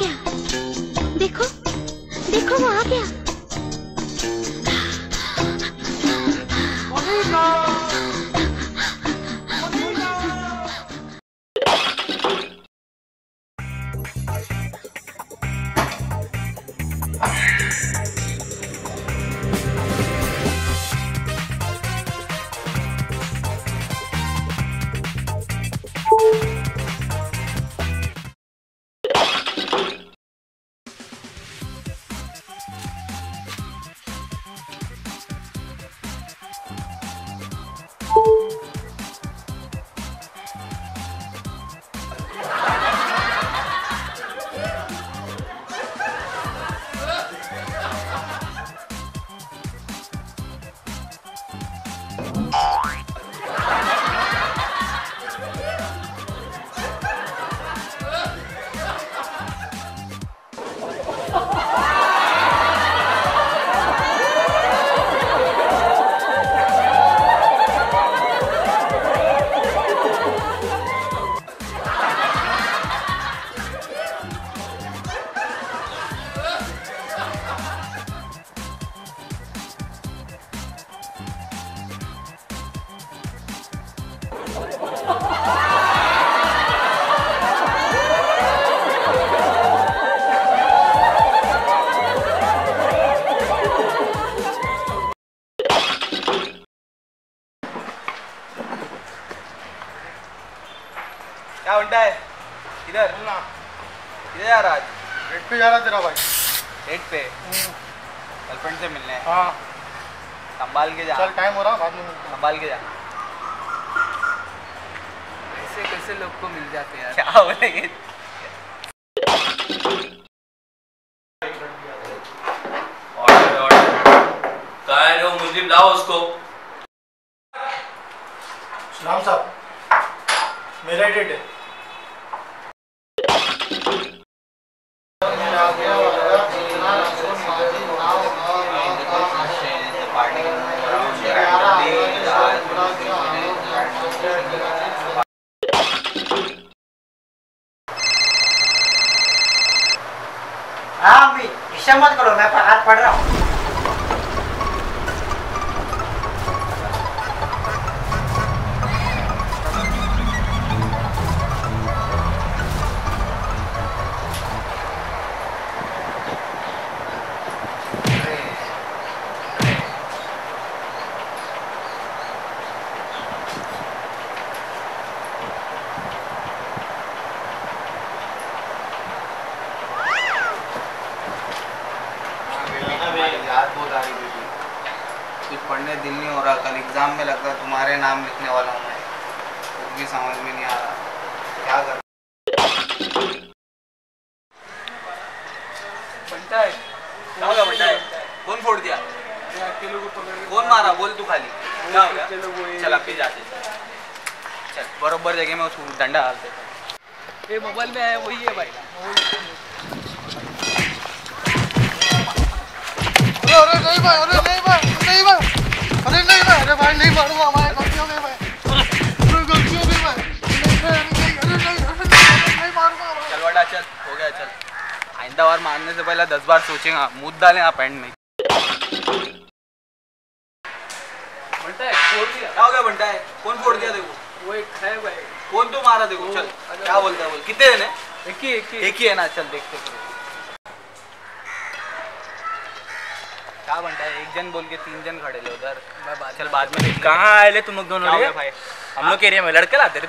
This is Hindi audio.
गया देखो देखो वो आ गया क्या उल्टा है? इधर। किधर जा रहा आज रेट पे जा रहा तेरा भाई। डेट पे? गर्लफ्रेंड से मिलने हाँ। संभाल के जा। चल टाइम हो रहा बाद में मिलते संभाल के जा। ऐसे कैसे लोग को मिल जाते हैं क्या बोलेंगे? है मुस्लिम लाओ उसको। सलाम साहब। मेरा डेट हाँ। मत करो मैं हाथ पढ़ रहा हूँ याद बहुत आ रही थी कुछ पढ़ने दिल नहीं हो रहा, कल एग्ज़ाम में लगता तुम्हारे नाम लिखने वाला हूँ मैं। कुछ भी समझ में नहीं आ रहा। क्या कर बनता कौन फोड़ दिया? कौन मारा? बोल तू खाली। चलो आपके जाते। चल, बरोबर जगह में उसको डंडा डालते मोबाइल में है, वही है भाई। भाई अरे नहीं भाई नहीं भाई अरे नहीं भाई अरे भाई नहीं मारूँगा भाई गलती हो गई भाई। अरे गलती हो गई भाई। नहीं नहीं नहीं अरे नहीं अरे नहीं नहीं मारूँगा चल बेटा चल हो गया चल। आइंदा बार मारने से पहले दस बार सोचेगा मुँह डालें आप पैंट में। बनता है छोड़ दिया। क्या हो गया बंटा है कौन फोड़ दिया देखो? वो एक है भाई। कौन तो मारा देखो चल। क्या बोलता है बोल। कितने एक ही एक ही। एक ही है ना चल देखते क्या बनता है? एक जन बोल के तीन जन खड़े ले उधर। मैं बात चल बाद में कहाँ आए ले तुम लोग दोनों हो भाई? हम लोग के एरिया में लड़के लाते थे।